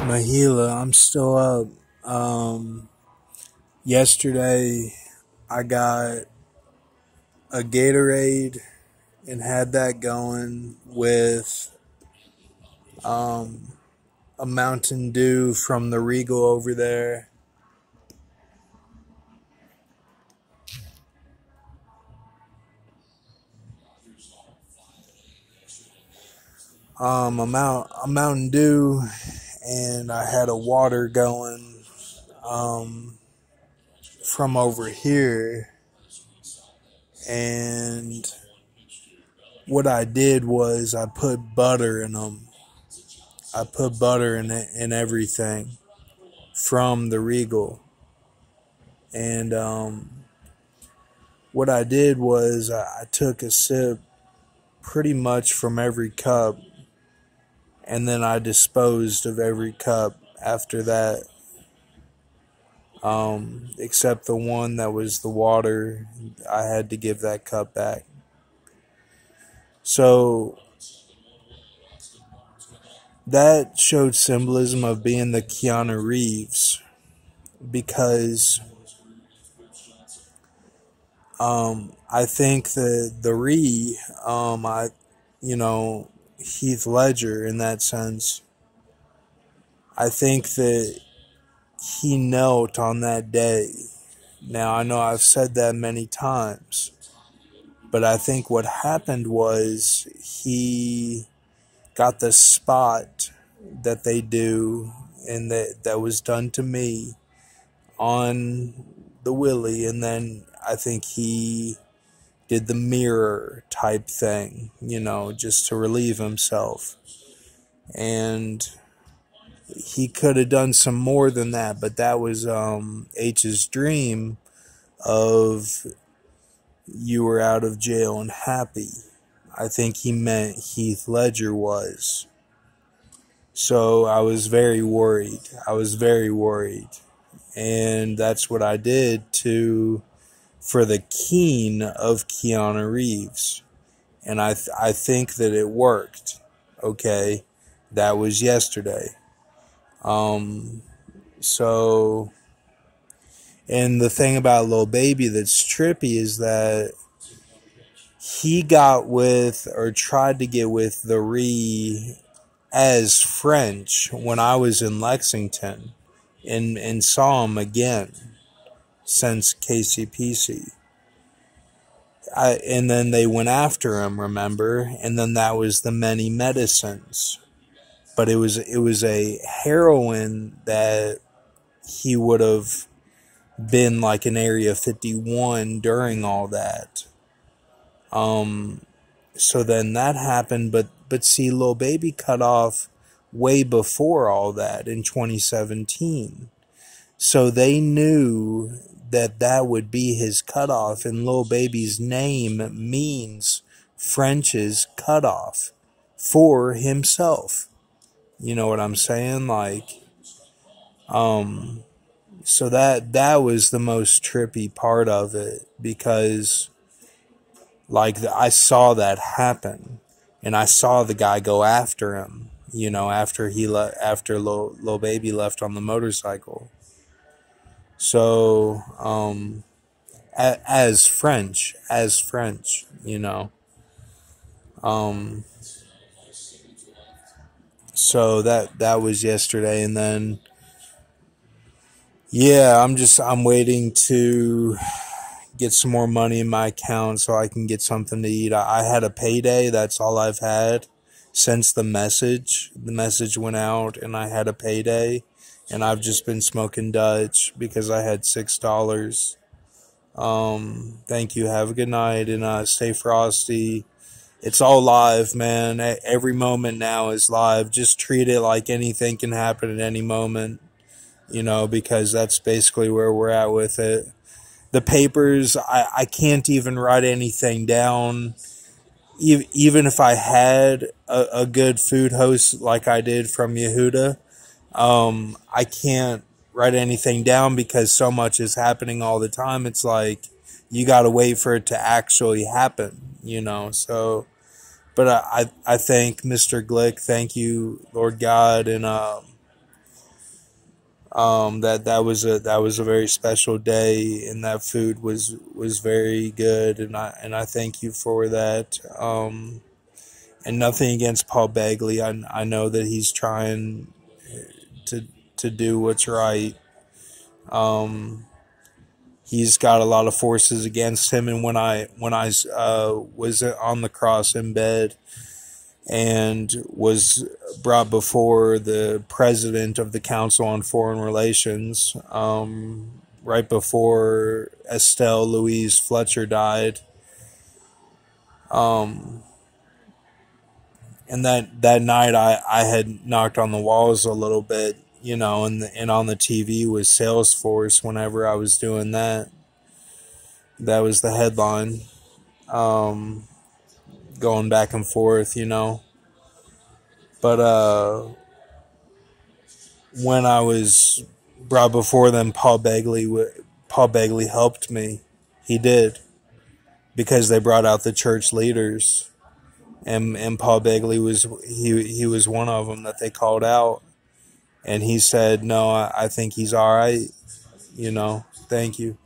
Mahila, I'm still up. Um, yesterday, I got a Gatorade and had that going with um, a Mountain Dew from the Regal over there. Um, a, Mount, a Mountain Dew, and I had a water going um, from over here. And what I did was I put butter in them. I put butter in it, in everything from the Regal. And um, what I did was I, I took a sip pretty much from every cup and then I disposed of every cup after that. Um, except the one that was the water, I had to give that cup back. So that showed symbolism of being the Keanu Reeves because um, I think the the re um, I you know Heath Ledger in that sense. I think that he knelt on that day. Now, I know I've said that many times, but I think what happened was he got the spot that they do and that, that was done to me on the Willie, and then I think he did the mirror type thing, you know, just to relieve himself. And he could have done some more than that, but that was um, H's dream of you were out of jail and happy. I think he meant Heath Ledger was. So I was very worried. I was very worried. And that's what I did to for the keen of Keanu Reeves. And I, th- I think that it worked. Okay. That was yesterday. Um, so, and the thing about Lil Baby that's trippy is that he got with or tried to get with the re as French when I was in Lexington and, and saw him again since KCPC. I, and then they went after him, remember? And then that was the many medicines. But it was it was a heroin that he would have been like in Area 51 during all that. Um, so then that happened, but but see, Lil Baby cut off way before all that in 2017. So they knew that that would be his cutoff, and Lil Baby's name means French's cutoff for himself. You know what I'm saying? Like, um, so that that was the most trippy part of it because, like, I saw that happen, and I saw the guy go after him. You know, after he le- after Lil Baby left on the motorcycle so, um, as French, as French, you know. Um, so that that was yesterday, and then yeah, I'm just I'm waiting to get some more money in my account so I can get something to eat. I, I had a payday. That's all I've had since the message. The message went out, and I had a payday and I've just been smoking Dutch because I had six dollars. Um, thank you. Have a good night and uh, stay frosty. It's all live, man. Every moment now is live. Just treat it like anything can happen at any moment, you know, because that's basically where we're at with it. The papers, I, I can't even write anything down. Even if I had a, a good food host like I did from Yehuda, um, I can't write anything down because so much is happening all the time. It's like you got to wait for it to actually happen, you know. So, but I I thank Mr. Glick, thank you, Lord God, and um, Um, that that was a that was a very special day, and that food was was very good, and I and I thank you for that. Um, and nothing against Paul Begley. I I know that he's trying to to do what's right. Um, he's got a lot of forces against him, and when I when I uh, was on the cross in bed and was brought before the president of the Council on Foreign Relations um, right before Estelle Louise Fletcher died. Um, and that, that night I, I had knocked on the walls a little bit, you know, and, the, and on the TV was Salesforce whenever I was doing that. That was the headline. Um, going back and forth, you know. But uh, when I was brought before them, Paul Begley, Paul Begley helped me. He did because they brought out the church leaders, and and Paul Begley was he he was one of them that they called out, and he said, "No, I, I think he's all right." You know, thank you.